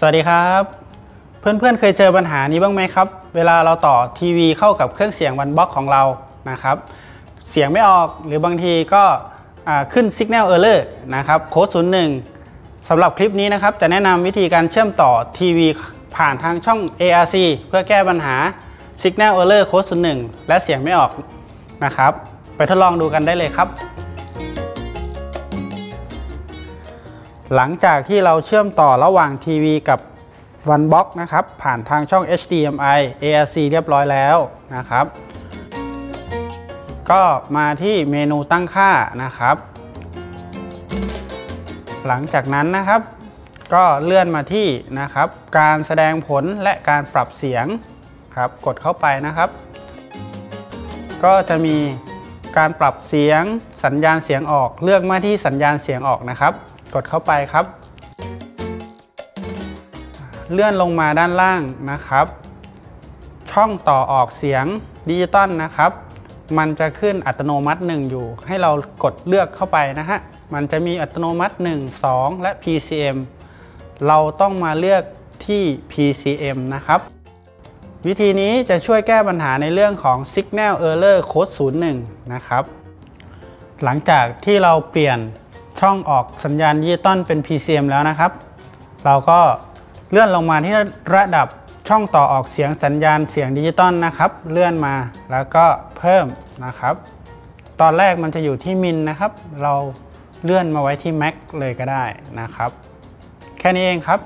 สวัสดีครับ เพื่อนๆเคยเจอปัญหานี้บ้างไหมครับ เวลาเราต่อทีวีเข้ากับเครื่องเสียงวันบ็อกของเรานะครับ เสียงไม่ออกหรือบางทีก็ขึ้น Signal Error นะครับโค้ด01สำหรับคลิปนี้นะครับ จะแนะนำวิธีการเชื่อมต่อทีวีผ่านทางช่อง ARC เพื่อแก้ปัญหา Signal Error โค้ด01และเสียงไม่ออกนะครับ ไปทดลองดูกันได้เลยครับ หลังจากที่เราเชื่อมต่อระหว่างทีวีกับวันบ็อกนะครับ ผ่านทางช่อง HDMI ARC เรียบร้อยแล้วนะครับ ก็มาที่เมนูตั้งค่านะครับ หลังจากนั้นนะครับ ก็เลื่อนมาที่นะครับ การแสดงผลและการปรับเสียงครับ กดเข้าไปนะครับ ก็จะมีการปรับเสียงสัญญาณเสียงออก เลือกมาที่สัญญาณเสียงออกนะครับ กดเข้าไปครับ เลื่อนลงมาด้านล่างนะครับ ช่องต่อออกเสียงดิจิตอลนะครับ มันจะขึ้นอัตโนมัติ 1 อยู่ ให้เรากดเลือกเข้าไปนะฮะ มันจะมีอัตโนมัติ 1 2 และ PCM เราต้องมาเลือกที่ PCM นะครับวิธีนี้จะช่วยแก้ปัญหาในเรื่องของ Signal Error Code 01 นะครับ หลังจากที่เราเปลี่ยน ช่องออกสัญญาณดิจิตอลเป็น PCM แล้วนะครับ เราก็เลื่อนลงมาที่ระดับช่องต่อออกเสียงสัญญาณเสียงดิจิตอลนะครับ เลื่อนมาแล้วก็เพิ่มนะครับ ตอนแรกมันจะอยู่ที่มินนะครับ เราเลื่อนมาไว้ที่แม็กเลยก็ได้นะครับ แค่นี้เองครับ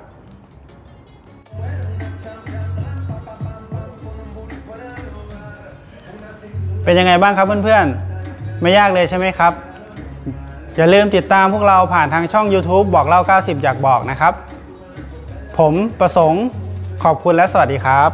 เป็นยังไงบ้างครับเพื่อนๆ ไม่ยากเลยใช่ไหมครับ อย่าลืมติดตามพวกเราผ่านทางช่อง YouTube บอกเล่า 90 อยากบอกนะครับ ผมประสงค์ขอบคุณและสวัสดีครับ